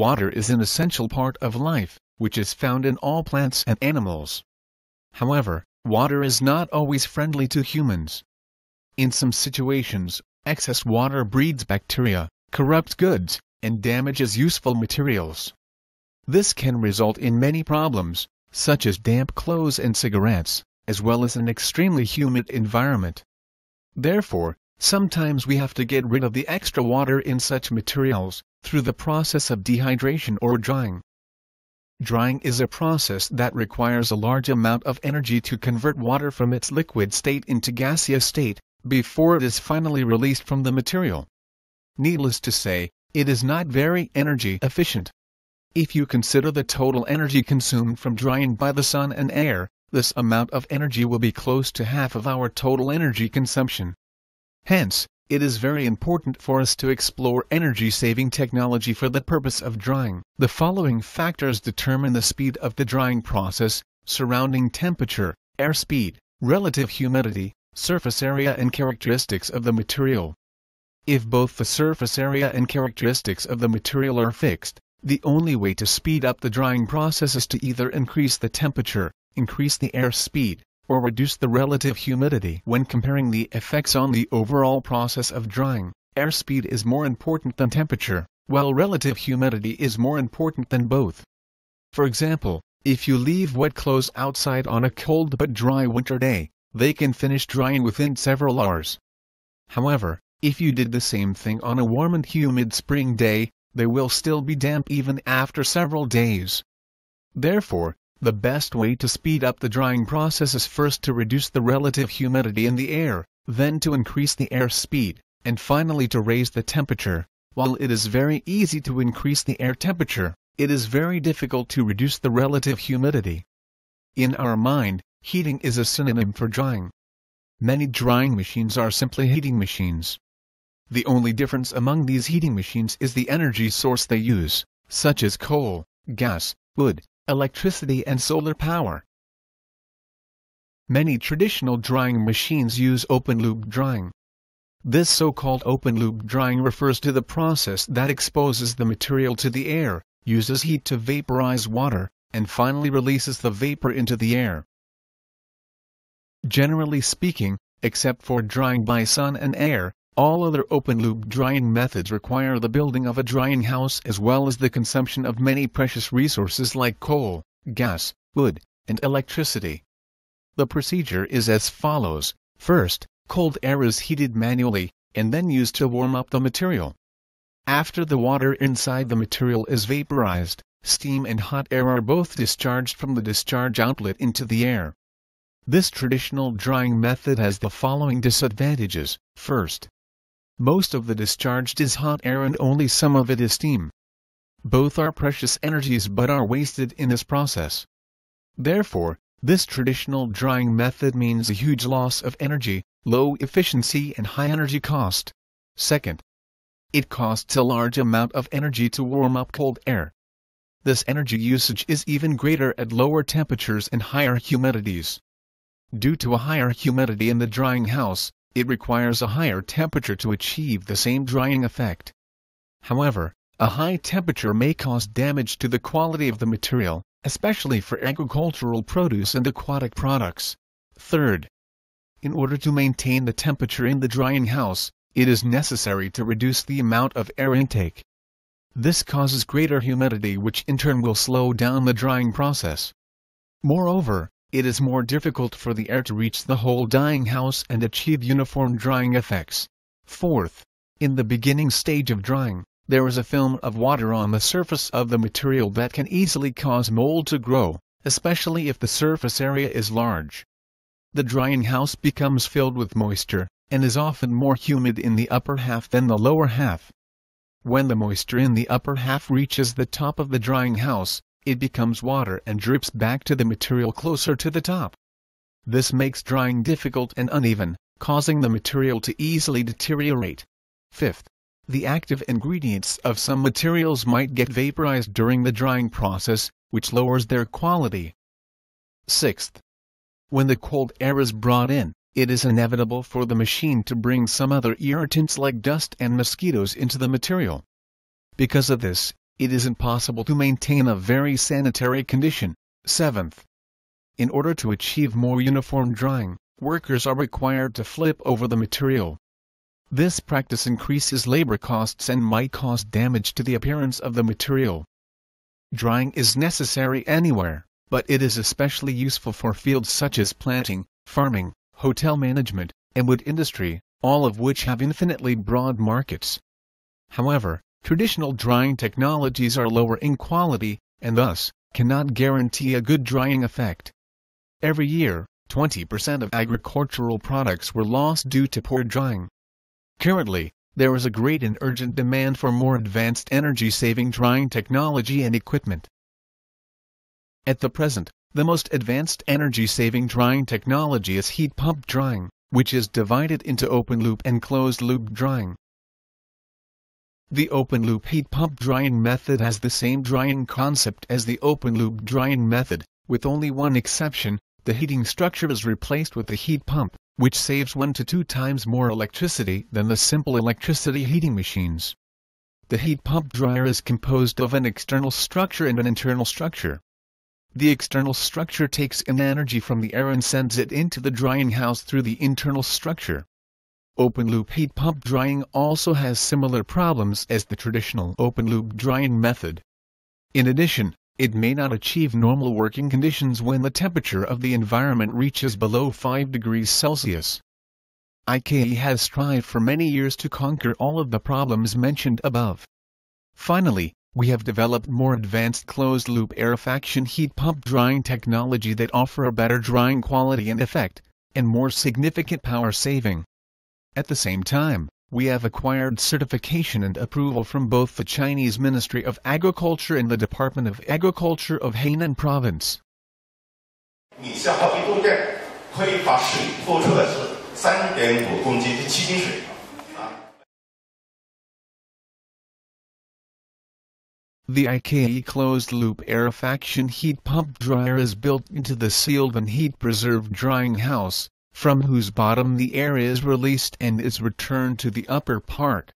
Water is an essential part of life, which is found in all plants and animals. However, water is not always friendly to humans. In some situations, excess water breeds bacteria, corrupts goods, and damages useful materials. This can result in many problems, such as damp clothes and cigarettes, as well as an extremely humid environment. Therefore, sometimes we have to get rid of the extra water in such materials, through the process of dehydration or drying. Drying is a process that requires a large amount of energy to convert water from its liquid state into gaseous state, before it is finally released from the material. Needless to say, it is not very energy efficient. If you consider the total energy consumed from drying by the sun and air, this amount of energy will be close to half of our total energy consumption. Hence, it is very important for us to explore energy-saving technology for the purpose of drying. The following factors determine the speed of the drying process, surrounding temperature, air speed, relative humidity, surface area and characteristics of the material. If both the surface area and characteristics of the material are fixed, the only way to speed up the drying process is to either increase the temperature, increase the air speed, or reduce the relative humidity. When comparing the effects on the overall process of drying, air speed is more important than temperature, while relative humidity is more important than both. For example, if you leave wet clothes outside on a cold but dry winter day, they can finish drying within several hours. However, if you did the same thing on a warm and humid spring day, they will still be damp even after several days. Therefore, the best way to speed up the drying process is first to reduce the relative humidity in the air, then to increase the air speed, and finally to raise the temperature. While it is very easy to increase the air temperature, it is very difficult to reduce the relative humidity. In our mind, heating is a synonym for drying. Many drying machines are simply heating machines. The only difference among these heating machines is the energy source they use, such as coal, gas, wood, electricity and solar power. Many traditional drying machines use open-loop drying. This so-called open-loop drying refers to the process that exposes the material to the air, uses heat to vaporize water, and finally releases the vapor into the air. Generally speaking, except for drying by sun and air, all other open-loop drying methods require the building of a drying house as well as the consumption of many precious resources like coal, gas, wood, and electricity. The procedure is as follows. First, cold air is heated manually, and then used to warm up the material. After the water inside the material is vaporized, steam and hot air are both discharged from the discharge outlet into the air. This traditional drying method has the following disadvantages. First, most of the discharged is hot air and only some of it is steam. Both are precious energies but are wasted in this process. Therefore, this traditional drying method means a huge loss of energy, low efficiency and high energy cost. Second, it costs a large amount of energy to warm up cold air. This energy usage is even greater at lower temperatures and higher humidities. Due to a higher humidity in the drying house, it requires a higher temperature to achieve the same drying effect. However, a high temperature may cause damage to the quality of the material, especially for agricultural produce and aquatic products. Third, in order to maintain the temperature in the drying house, it is necessary to reduce the amount of air intake. This causes greater humidity which in turn will slow down the drying process. Moreover, it is more difficult for the air to reach the whole drying house and achieve uniform drying effects. Fourth, in the beginning stage of drying, there is a film of water on the surface of the material that can easily cause mold to grow, especially if the surface area is large. The drying house becomes filled with moisture, and is often more humid in the upper half than the lower half. When the moisture in the upper half reaches the top of the drying house, it becomes water and drips back to the material closer to the top. This makes drying difficult and uneven, causing the material to easily deteriorate. Fifth, the active ingredients of some materials might get vaporized during the drying process, which lowers their quality. Sixth, when the cold air is brought in, it is inevitable for the machine to bring some other irritants like dust and mosquitoes into the material. Because of this, it is impossible to maintain a very sanitary condition. 7th. In order to achieve more uniform drying, workers are required to flip over the material. This practice increases labor costs and might cause damage to the appearance of the material. Drying is necessary anywhere, but it is especially useful for fields such as planting, farming, hotel management, and wood industry, all of which have infinitely broad markets. However, traditional drying technologies are lower in quality, and thus, cannot guarantee a good drying effect. Every year, 20% of agricultural products were lost due to poor drying. Currently, there is a great and urgent demand for more advanced energy-saving drying technology and equipment. At the present, the most advanced energy-saving drying technology is heat pump drying, which is divided into open-loop and closed-loop drying. The open-loop heat pump drying method has the same drying concept as the open-loop drying method, with only one exception, the heating structure is replaced with the heat pump, which saves one to two times more electricity than the simple electricity heating machines. The heat pump dryer is composed of an external structure and an internal structure. The external structure takes in energy from the air and sends it into the drying house through the internal structure. Open-loop heat pump drying also has similar problems as the traditional open-loop drying method. In addition, it may not achieve normal working conditions when the temperature of the environment reaches below 5 degrees Celsius. IKE has strived for many years to conquer all of the problems mentioned above. Finally, we have developed more advanced closed-loop aerofaction heat pump drying technology that offer a better drying quality and effect, and more significant power saving. At the same time, we have acquired certification and approval from both the Chinese Ministry of Agriculture and the Department of Agriculture of Hainan Province. 你消耗一度电可以把水拖出的是三点五公斤至七斤水。啊 The IKE closed-loop aerofaction heat pump dryer is built into the sealed and heat-preserved drying house, from whose bottom the air is released and is returned to the upper part.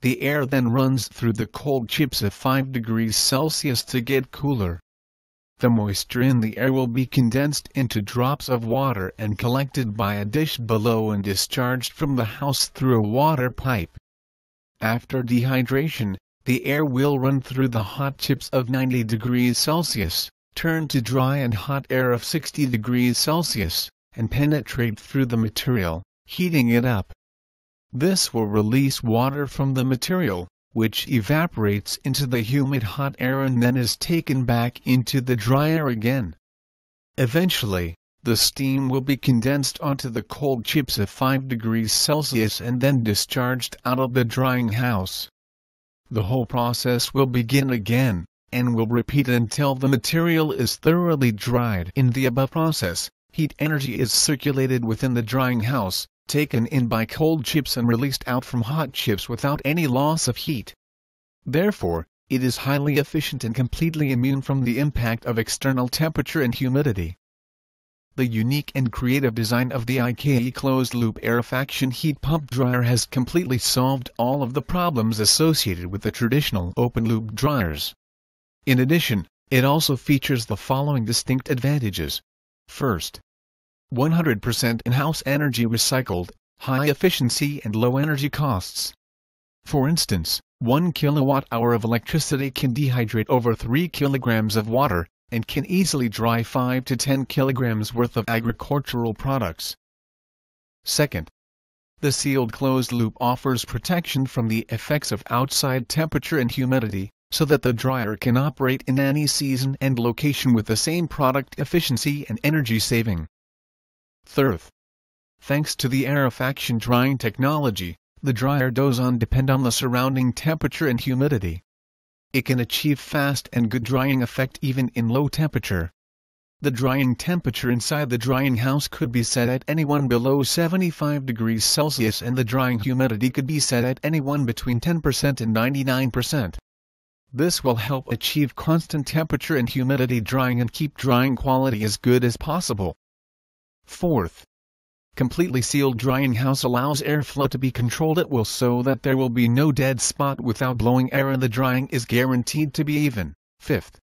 The air then runs through the cold chips at 5 degrees Celsius to get cooler. The moisture in the air will be condensed into drops of water and collected by a dish below and discharged from the house through a water pipe. After dehydration, the air will run through the hot chips of 90 degrees Celsius, turn to dry and hot air of 60 degrees Celsius, and penetrate through the material, heating it up. This will release water from the material, which evaporates into the humid hot air and then is taken back into the dryer again. Eventually, the steam will be condensed onto the cold chips at 5 degrees Celsius and then discharged out of the drying house. The whole process will begin again, and will repeat until the material is thoroughly dried. In the above process, heat energy is circulated within the drying house, taken in by cold chips and released out from hot chips without any loss of heat. Therefore, it is highly efficient and completely immune from the impact of external temperature and humidity. The unique and creative design of the IKE closed-loop aerofaction heat pump dryer has completely solved all of the problems associated with the traditional open-loop dryers. In addition, it also features the following distinct advantages. First, 100% in-house energy recycled, high efficiency and low energy costs. For instance, 1 kilowatt-hour of electricity can dehydrate over 3 kilograms of water, and can easily dry 5 to 10 kilograms worth of agricultural products. Second, the sealed closed loop offers protection from the effects of outside temperature and humidity, so that the dryer can operate in any season and location with the same product efficiency and energy saving. Third, thanks to the aerofaction drying technology, the dryer does not depend on the surrounding temperature and humidity. It can achieve fast and good drying effect even in low temperature. The drying temperature inside the drying house could be set at anyone below 75 degrees Celsius and the drying humidity could be set at anyone between 10% and 99%. This will help achieve constant temperature and humidity drying and keep drying quality as good as possible. Fourth, Completely sealed drying house allows airflow to be controlled at will so that there will be no dead spot without blowing air and the drying is guaranteed to be even. Fifth,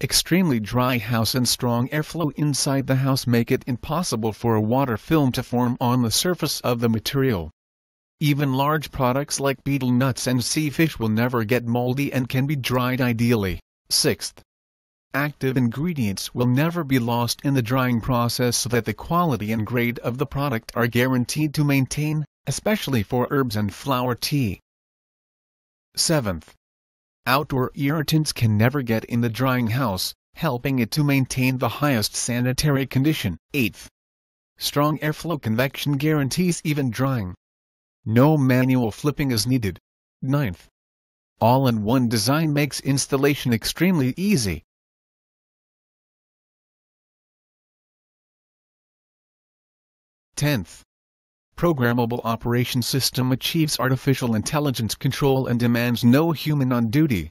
extremely dry house and strong airflow inside the house make it impossible for a water film to form on the surface of the material. Even large products like betel nuts and sea fish will never get moldy and can be dried ideally. Sixth, active ingredients will never be lost in the drying process so that the quality and grade of the product are guaranteed to maintain, especially for herbs and flower tea. 7th. Outdoor irritants can never get in the drying house, helping it to maintain the highest sanitary condition. 8th. Strong airflow convection guarantees even drying. No manual flipping is needed. 9th. All-in-one design makes installation extremely easy. 10th. Programmable operation system achieves artificial intelligence control and demands no human on duty.